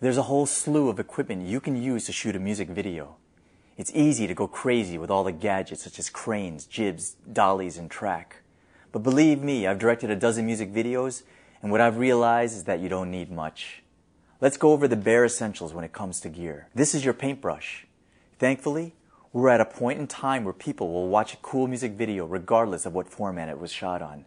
There's a whole slew of equipment you can use to shoot a music video. It's easy to go crazy with all the gadgets such as cranes, jibs, dollies, and track. But believe me, I've directed a dozen music videos, and what I've realized is that you don't need much. Let's go over the bare essentials when it comes to gear. This is your paintbrush. Thankfully, we're at a point in time where people will watch a cool music video regardless of what format it was shot on.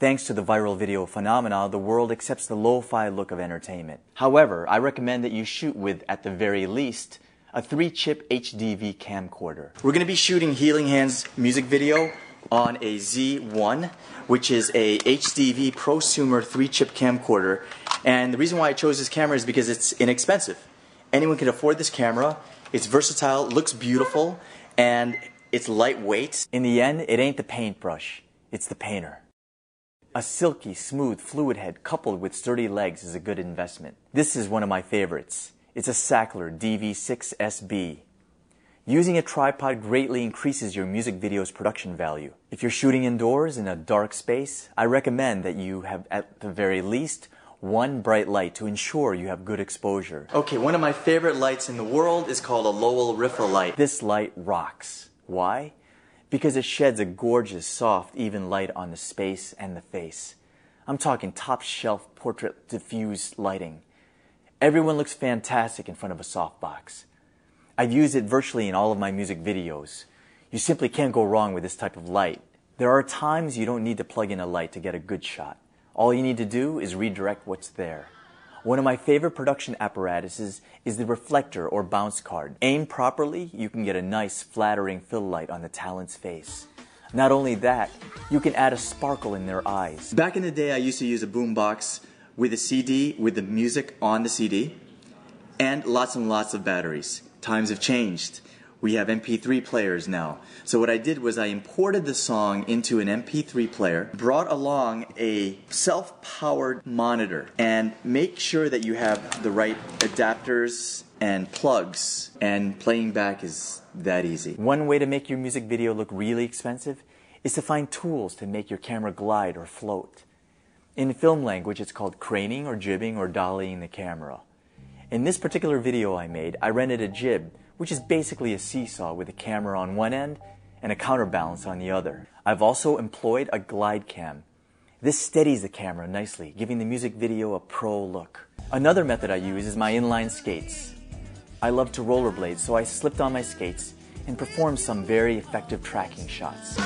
Thanks to the viral video phenomena, the world accepts the lo-fi look of entertainment. However, I recommend that you shoot with, at the very least, a three chip HDV camcorder. We're going to be shooting Healing Hands music video on a Z1, which is a HDV prosumer three chip camcorder. And the reason why I chose this camera is because it's inexpensive. Anyone can afford this camera. It's versatile, looks beautiful, and it's lightweight. In the end, it ain't the paintbrush, it's the painter. A silky, smooth fluid head coupled with sturdy legs is a good investment. This is one of my favorites. It's a Sachtler DV6SB. Using a tripod greatly increases your music video's production value. If you're shooting indoors in a dark space, I recommend that you have at the very least one bright light to ensure you have good exposure. Okay, one of my favorite lights in the world is called a Lowell Rifa light. This light rocks. Why? Because it sheds a gorgeous, soft, even light on the space and the face. I'm talking top shelf portrait diffused lighting. Everyone looks fantastic in front of a softbox. I've used it virtually in all of my music videos. You simply can't go wrong with this type of light. There are times you don't need to plug in a light to get a good shot. All you need to do is redirect what's there. One of my favorite production apparatuses is the reflector or bounce card. Aimed properly, you can get a nice flattering fill light on the talent's face. Not only that, you can add a sparkle in their eyes. Back in the day, I used to use a boombox with a CD with the music on the CD and lots and lots of batteries. Times have changed. We have MP3 players now. So what I did was I imported the song into an MP3 player, brought along a self-powered monitor, and make sure that you have the right adapters and plugs, and playing back is that easy. One way to make your music video look really expensive is to find tools to make your camera glide or float. In film language, it's called craning or jibbing or dollying the camera. In this particular video I made, I rented a jib, which is basically a seesaw with a camera on one end and a counterbalance on the other. I've also employed a Glidecam. This steadies the camera nicely, giving the music video a pro look. Another method I use is my inline skates. I love to rollerblade, so I slipped on my skates and performed some very effective tracking shots.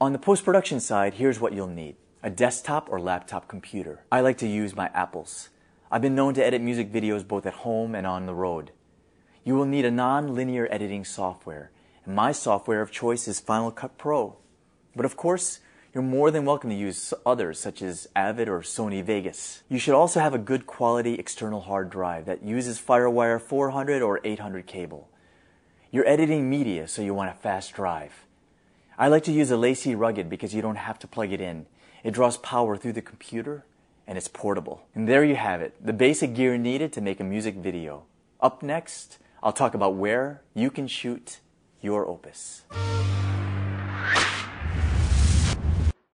On the post-production side, here's what you'll need. A desktop or laptop computer. I like to use my Apples. I've been known to edit music videos both at home and on the road. You will need a non-linear editing software. And my software of choice is Final Cut Pro. But of course, you're more than welcome to use others such as Avid or Sony Vegas. You should also have a good quality external hard drive that uses FireWire 400 or 800 cable. You're editing media, so you want a fast drive. I like to use a LaCie Rugged because you don't have to plug it in. It draws power through the computer and it's portable. And there you have it, the basic gear needed to make a music video. Up next, I'll talk about where you can shoot your opus.